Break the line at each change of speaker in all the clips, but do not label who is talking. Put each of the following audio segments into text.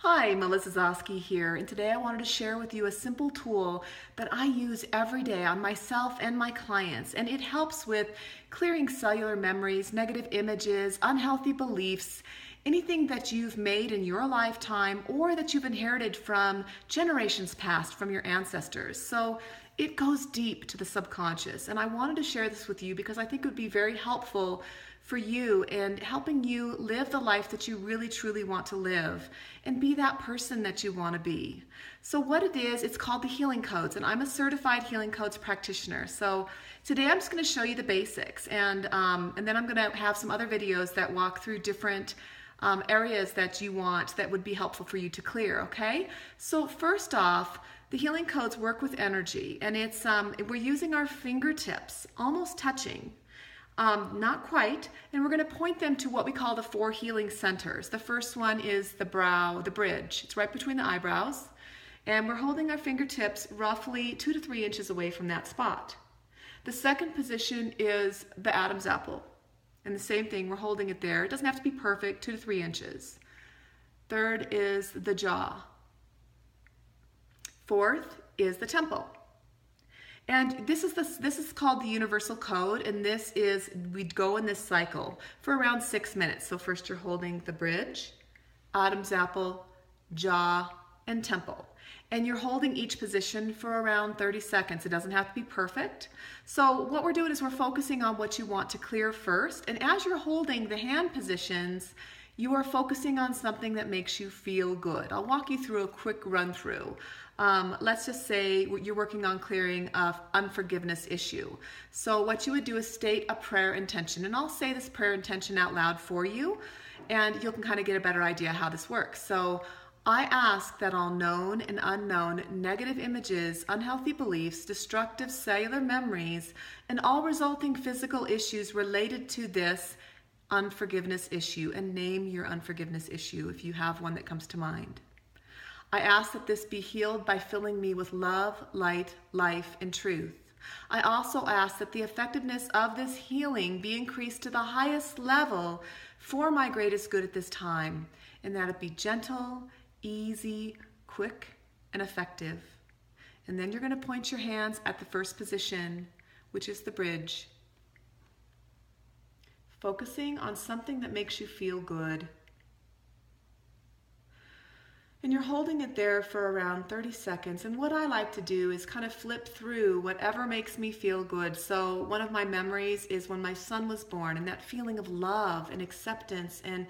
Hi, Melissa Zoske here, and today I wanted to share with you a simple tool that I use every day on myself and my clients, and it helps with clearing cellular memories, negative images, unhealthy beliefs, anything that you've made in your lifetime or that you've inherited from generations past from your ancestors. So it goes deep to the subconscious, and I wanted to share this with you because I think it would be very helpful for you and helping you live the life that you really truly want to live and be that person that you want to be. So, what it is, it's called the Healing Codes, and I'm a certified Healing Codes practitioner. So, today I'm just going to show you the basics, and um, and then I'm going to have some other videos that walk through different. Um, areas that you want that would be helpful for you to clear okay so first off the healing codes work with energy and it's um, we're using our fingertips almost touching um, not quite. And we're going to point them to what we call the four healing centers. The first one is the brow, the bridge. It's right between the eyebrows. And we're holding our fingertips roughly two to three inches away from that spot. The second position is the Adam's apple. And the same thing, we're holding it there. It doesn't have to be perfect, two to three inches. Third is the jaw. Fourth is the temple. And this is the, this is called the universal code, and this is we'd go in this cycle for around six minutes. So first you're holding the bridge, Adam's apple, jaw, and temple. And you're holding each position for around 30 seconds. It doesn't have to be perfect. So what we're doing is we're focusing on what you want to clear first. And as you're holding the hand positions, you are focusing on something that makes you feel good. I'll walk you through a quick run through. Um, let's just say you're working on clearing a unforgiveness issue. So what you would do is state a prayer intention, and I'll say this prayer intention out loud for you, and you can kind of get a better idea how this works. So I ask that all known and unknown negative images, unhealthy beliefs, destructive cellular memories, and all resulting physical issues related to this unforgiveness issue, and name your unforgiveness issue if you have one that comes to mind. I ask that this be healed by filling me with love, light, life, and truth. I also ask that the effectiveness of this healing be increased to the highest level for my greatest good at this time, and that it be gentle, easy, quick, and effective. And then you're going to point your hands at the first position, which is the bridge, focusing on something that makes you feel good. And you're holding it there for around 30 seconds. And what I like to do is kind of flip through whatever makes me feel good. So, one of my memories is when my son was born and that feeling of love and acceptance and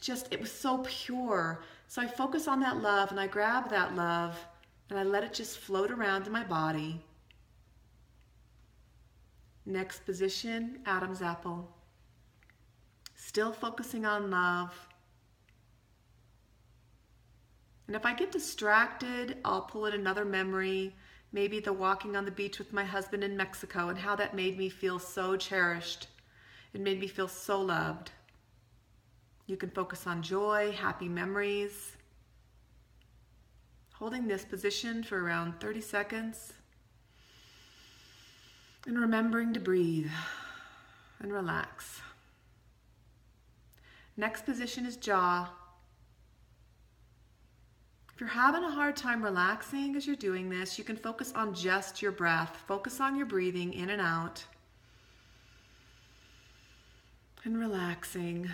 just, it was so pure. So, I focus on that love and I grab that love and I let it just float around in my body. Next position, Adam's apple. Still focusing on love and if I get distracted, I'll pull in another memory, maybe the walking on the beach with my husband in Mexico and how that made me feel so cherished. It made me feel so loved. You can focus on joy, happy memories. Holding this position for around 30 seconds. And remembering to breathe and relax. Next position is jaw. If you're having a hard time relaxing as you're doing this, you can focus on just your breath. Focus on your breathing in and out. And relaxing.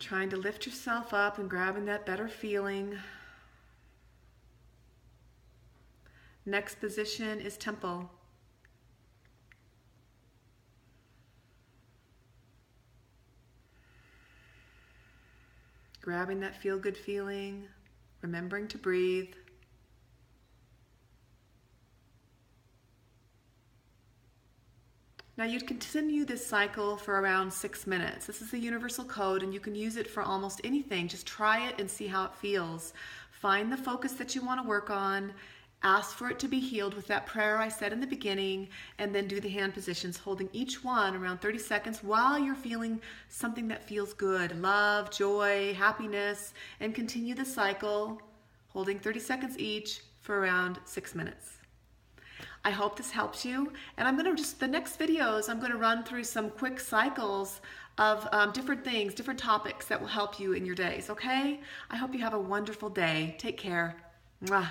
Trying to lift yourself up and grabbing that better feeling. Next position is temple. grabbing that feel good feeling, remembering to breathe. Now you'd continue this cycle for around six minutes. This is the universal code and you can use it for almost anything. Just try it and see how it feels. Find the focus that you want to work on Ask for it to be healed with that prayer I said in the beginning, and then do the hand positions, holding each one around 30 seconds while you're feeling something that feels good love, joy, happiness, and continue the cycle, holding 30 seconds each for around six minutes. I hope this helps you. And I'm going to just, the next videos, I'm going to run through some quick cycles of um, different things, different topics that will help you in your days, okay? I hope you have a wonderful day. Take care. Mwah.